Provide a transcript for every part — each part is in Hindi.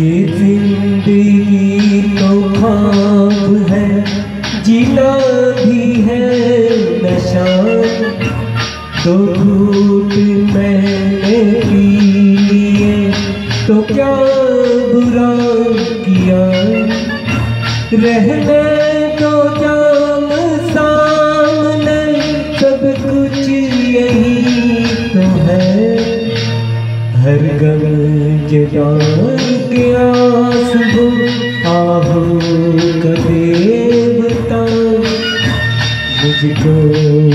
ये ज़िंदगी तो खाब है, जीना भी है, नशा तो घूट मैंने लिए। तो क्या बुरा किया? रहने तो जाम जगान के आँसू आहू का देवता मुझको।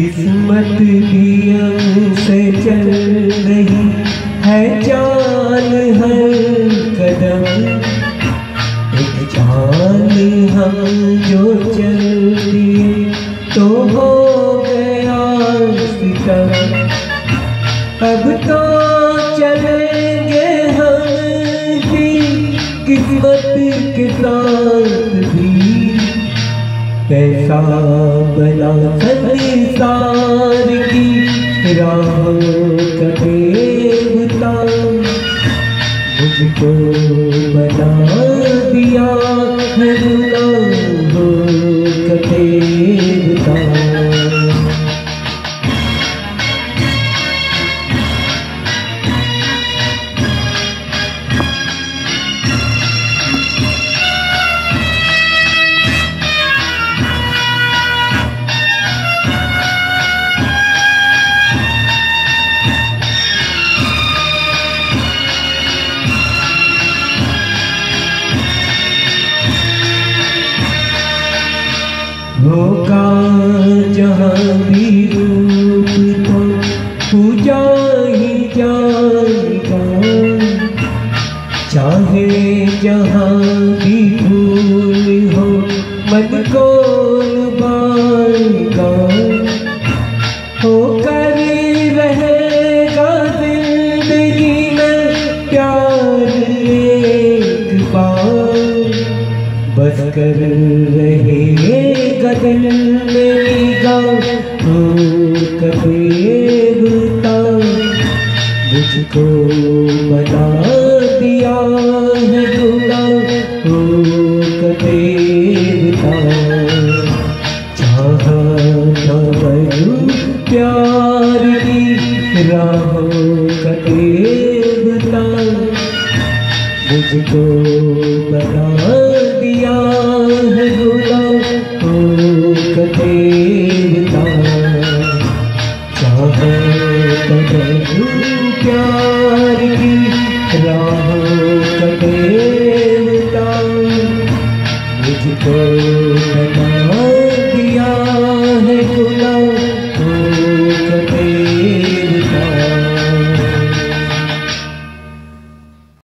किस्मत भी से चल रही है जान हर कदम। एक जान हम जो चल दिए तो हो गया अब तो चलेंगे हम भी किस्मत के साथ भी। पैसा बना संसार की राह का मुझको बना दिया है गुलाम रूप तो पूजा ही जाएगा चाहे जहाँ हो मन को लुभाएगा होकर रहेगा ज़िंदगी में प्यार बस कर रहेगा दिल मुझको बना दिया है गुलाम हो कबीरता चाहा तवरू प्यार राहों का मुझको बना दिया है गुलाम हो का देवता। चाहा तवरू प्यार की राहों का मुझको